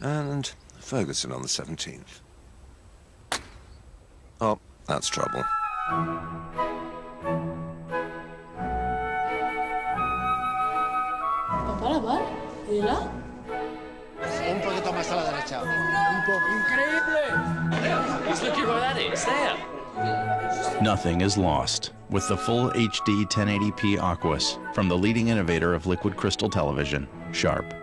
And Ferguson on the 17th. Oh, that's trouble. Papá, la ¿Mira? Un poquito más a la derecha. He's looking right at it. It's there. Nothing is lost with the full HD 1080p AQUOS from the leading innovator of liquid crystal television, Sharp.